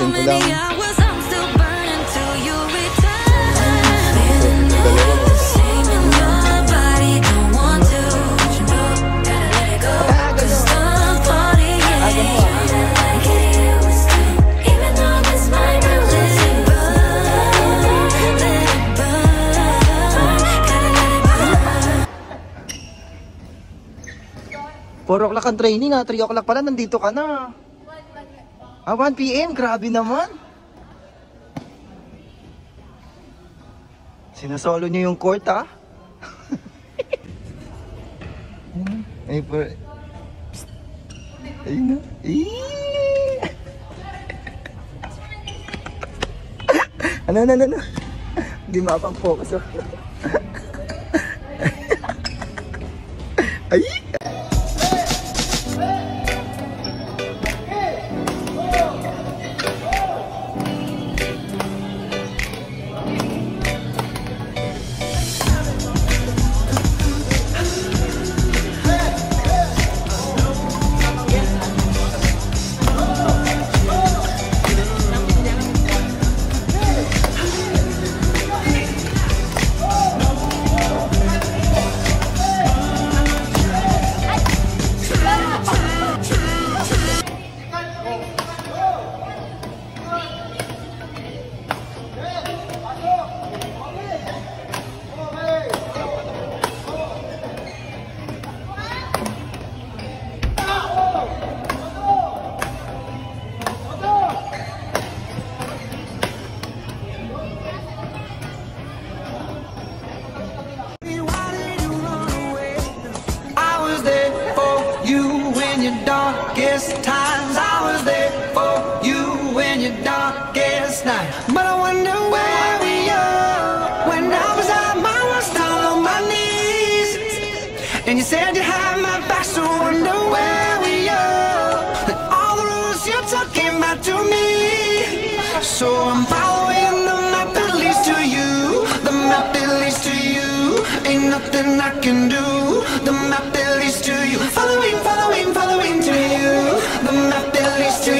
Too ko lang. 4 o'clock ang training ha. 3 o'clock pala, nandito ka na. Ah, 1 p.m. Grabe naman. Sinasolo niyo yung court ha. Ay, por... Ayun na. Ano, ano, ano, ano? Hindi mapang-focus oh. Ay! Darkest times. I was there for you in your darkest night. But I wonder where we are when I was at my worst, down on my knees. And you said you had So I'm following the map that leads to you. The map that leads to you. Ain't nothing I can do. The map that leads to you. Following, following, following to you. The map that leads to you.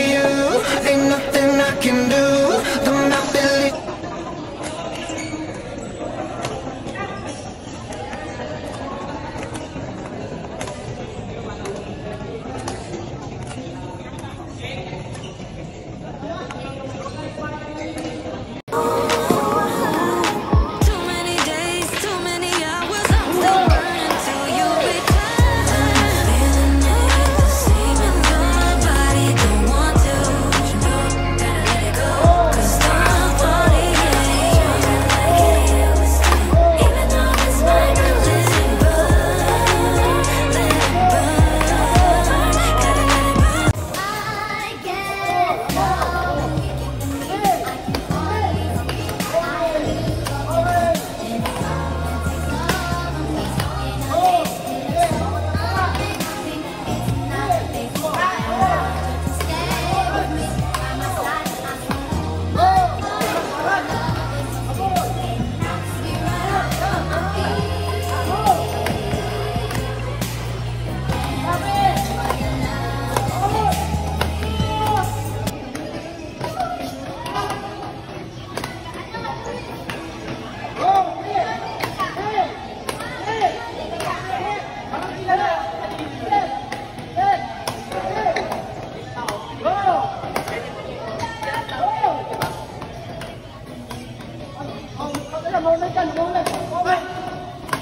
no me can go left. Come on.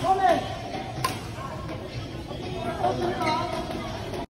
Come on.